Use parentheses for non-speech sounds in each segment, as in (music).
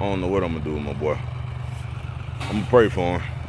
I don't know what I'm gonna do with my boy. I'm gonna pray for him.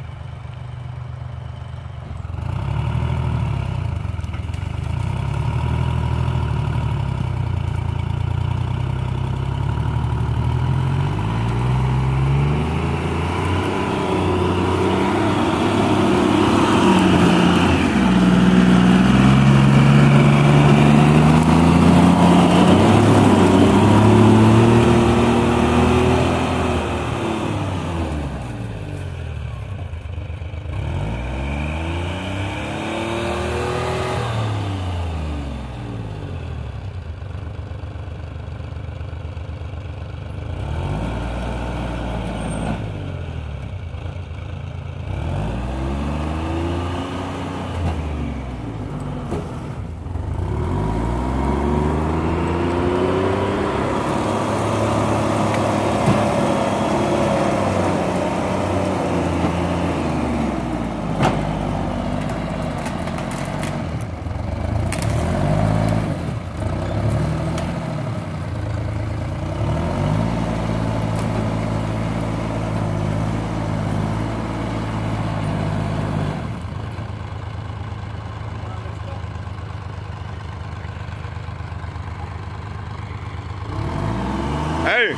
Hey.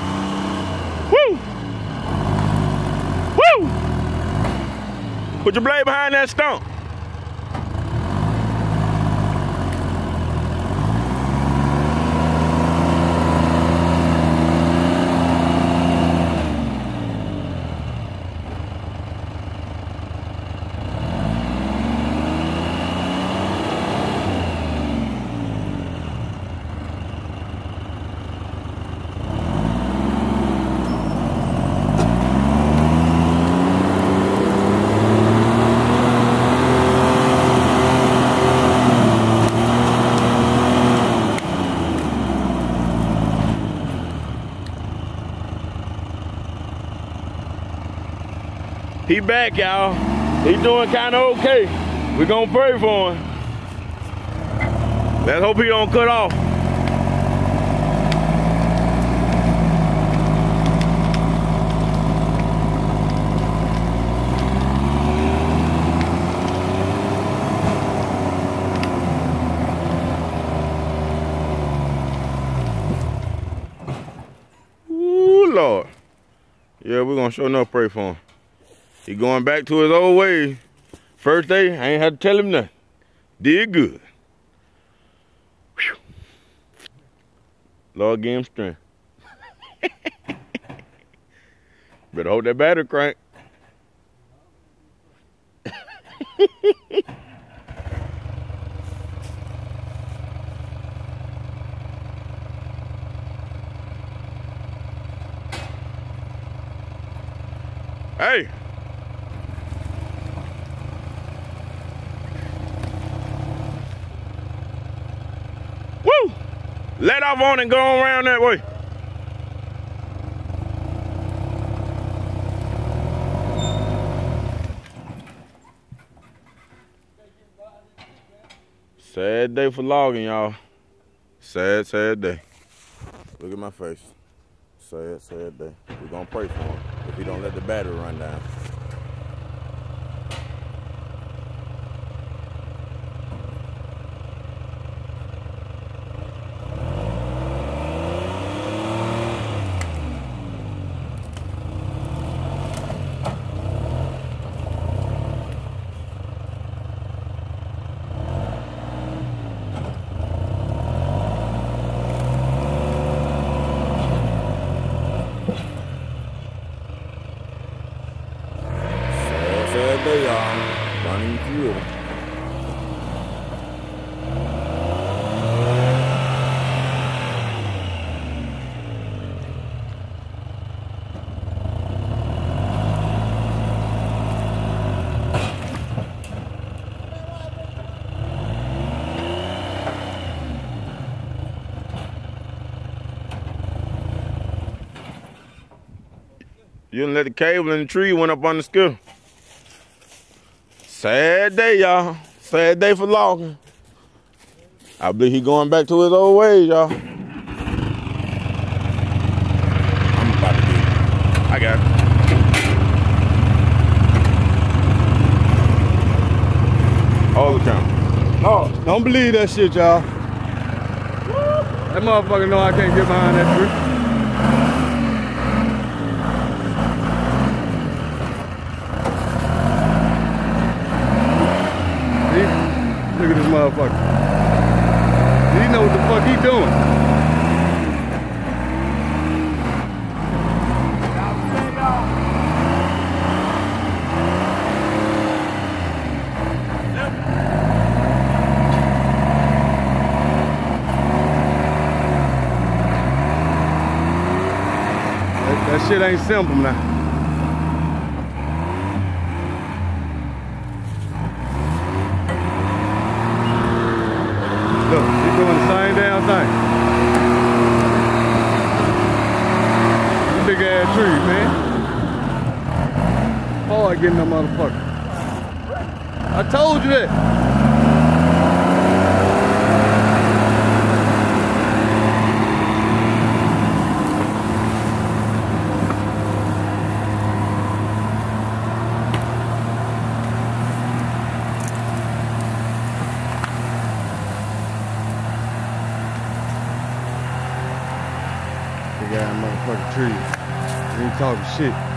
Woo. Woo. Put your blade behind that stump. He back, y'all. He doing kind of okay. we gonna pray for him. Let's hope he don't cut off. Ooh, Lord. Yeah, we're gonna show enough pray for him. He going back to his old ways. First day, I ain't had to tell him nothing. Did good. Whew. Lord give him strength. (laughs) Better hold that battery crank. (laughs) hey. Let off on and go around that way. Sad day for logging, y'all. Sad, sad day. Look at my face. Sad, sad day. We're gonna pray for him if he don't let the battery run down. Sad, sad day, y'all. Running fuel. You didn't let the cable in the tree went up on the skill. Sad day, y'all. Sad day for logging. I believe he going back to his old ways, y'all. I'm about to get I got it. All the time. No, don't believe that shit, y'all. That motherfucker know I can't get behind that tree. See? Look at this motherfucker. He know what the fuck he doing. That, that shit ain't simple now. Look, he's doing the same damn thing. Big ass tree, man. Hard getting that motherfucker. I told you that. Big ass motherfucking tree. He ain't talking shit.